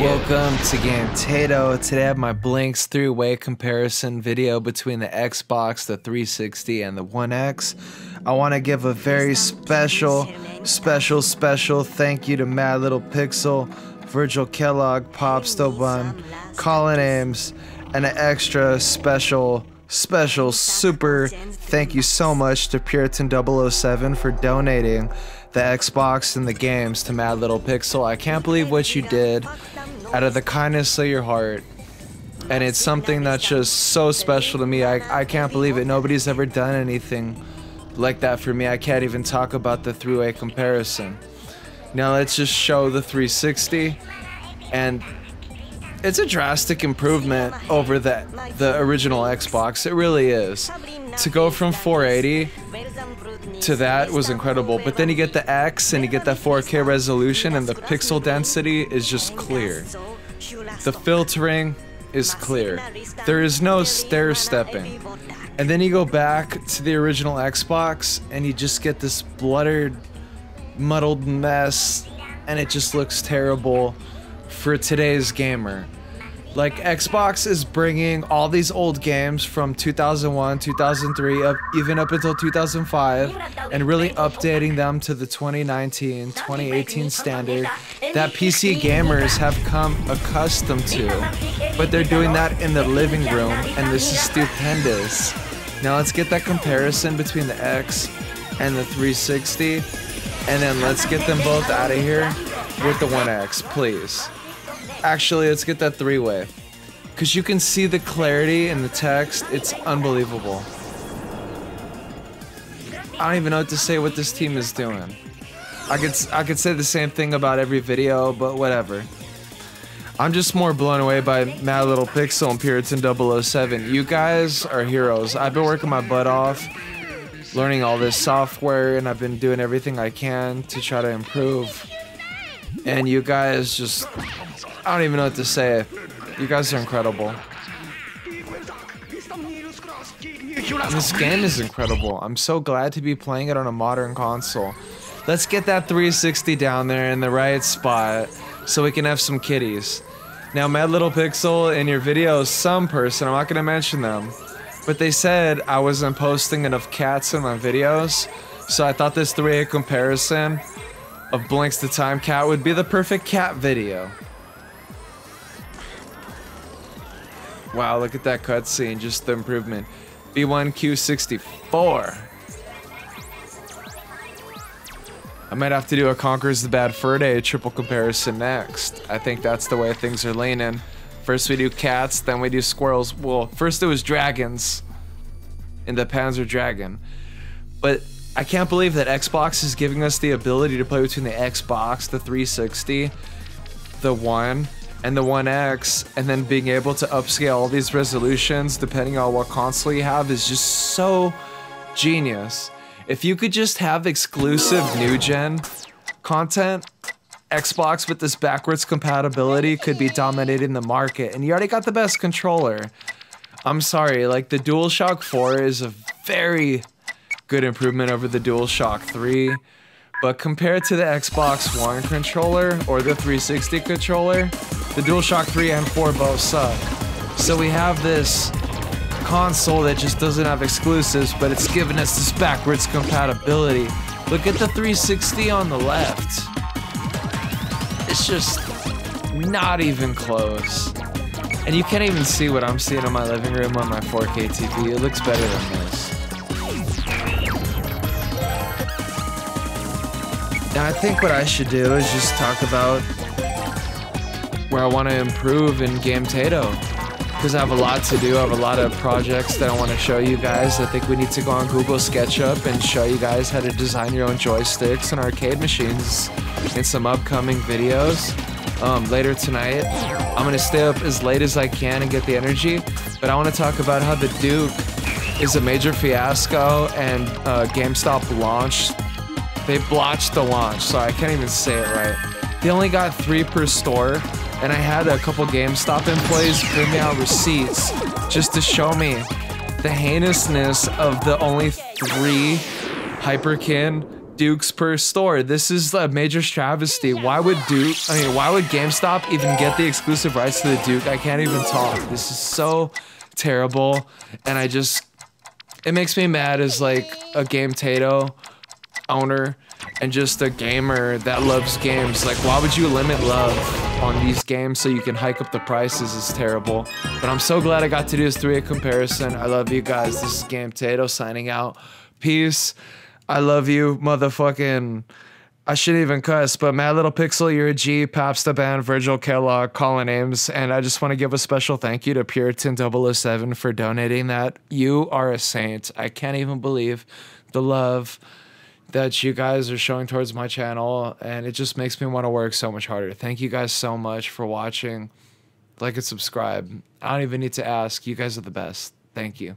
Welcome to Game Tato. Today I have my Blinx three-way comparison video between the Xbox, the 360, and the One X. I want to give a very special, special, special thank you to Mad Little Pixel, Virgil Kellogg, Pop Stobun, Colin Ames, and an extra special, special, super thank you so much to Puritan 007 for donating the Xbox and the games to Mad Little Pixel. I can't believe what you did out of the kindness of your heart. And it's something that's just so special to me. I, I can't believe it. Nobody's ever done anything like that for me. I can't even talk about the three-way comparison. Now let's just show the 360 and it's a drastic improvement over the the original Xbox. It really is. To go from 480 to that was incredible. But then you get the X and you get that 4K resolution and the pixel density is just clear. The filtering is clear. There is no stair stepping. And then you go back to the original Xbox and you just get this bluttered, muddled mess and it just looks terrible for today's gamer. Like Xbox is bringing all these old games from 2001, 2003, up even up until 2005 and really updating them to the 2019, 2018 standard that PC gamers have come accustomed to. But they're doing that in the living room and this is stupendous. Now let's get that comparison between the X and the 360 and then let's get them both out of here with the One X, please. Actually, let's get that three-way. Because you can see the clarity in the text. It's unbelievable. I don't even know what to say what this team is doing. I could I could say the same thing about every video, but whatever. I'm just more blown away by Mad Little Pixel and Puritan 007. You guys are heroes. I've been working my butt off, learning all this software, and I've been doing everything I can to try to improve. And you guys just I don't even know what to say. You guys are incredible. This game is incredible. I'm so glad to be playing it on a modern console. Let's get that 360 down there in the right spot so we can have some kitties. Now, Mad Little Pixel, in your video, some person, I'm not going to mention them, but they said I wasn't posting enough cats in my videos, so I thought this 3A comparison of Blinx the Time Cat would be the perfect cat video. Wow, look at that cutscene, just the improvement. B1Q64. I might have to do a Conker's the Bad Fur Day triple comparison next. I think that's the way things are leaning. First we do cats, then we do squirrels. Well, first it was dragons in the Panzer Dragoon. But I can't believe that Xbox is giving us the ability to play between the Xbox, the 360, the One, and the One X, and then being able to upscale all these resolutions depending on what console you have is just so genius. If you could just have exclusive new gen content, Xbox with this backwards compatibility could be dominating the market, and you already got the best controller. I'm sorry, like the DualShock 4 is a very good improvement over the DualShock 3. But compared to the Xbox One controller or the 360 controller, the DualShock 3 and 4 both suck. So we have this console that just doesn't have exclusives, but it's giving us this backwards compatibility. Look at the 360 on the left. It's just not even close. And you can't even see what I'm seeing in my living room on my 4K TV. It looks better than this. Now, I think what I should do is just talk about where I want to improve in Game Tato. Because I have a lot to do. I have a lot of projects that I want to show you guys. I think we need to go on Google SketchUp and show you guys how to design your own joysticks and arcade machines in some upcoming videos. Um, later tonight, I'm going to stay up as late as I can and get the energy. But I want to talk about how the Duke is a major fiasco and uh, GameStop launched they blotched the launch, so I can't even say it right. They only got three per store, and I had a couple GameStop employees bring me out receipts just to show me the heinousness of the only three Hyperkin Dukes per store. This is a major travesty. Why would Duke, I mean, why would GameStop even get the exclusive rights to the Duke? I can't even talk. This is so terrible. And I just, it makes me mad as like a Game Tato owner and just a gamer that loves games. Like, why would you limit love on these games so you can hike up the prices? Is terrible. But I'm so glad I got to do this three-way comparison. I love you guys. This is Game Tato signing out. Peace. I love you, motherfucking. I shouldn't even cuss, but Mad Little Pixel, you're a G, Paps the Band, Virgil Kellogg, Colin Ames, and I just want to give a special thank you to Puritan 007 for donating that. You are a saint. I can't even believe the love that you guys are showing towards my channel, and it just makes me want to work so much harder. Thank you guys so much for watching. Like and subscribe. I don't even need to ask. You guys are the best. Thank you.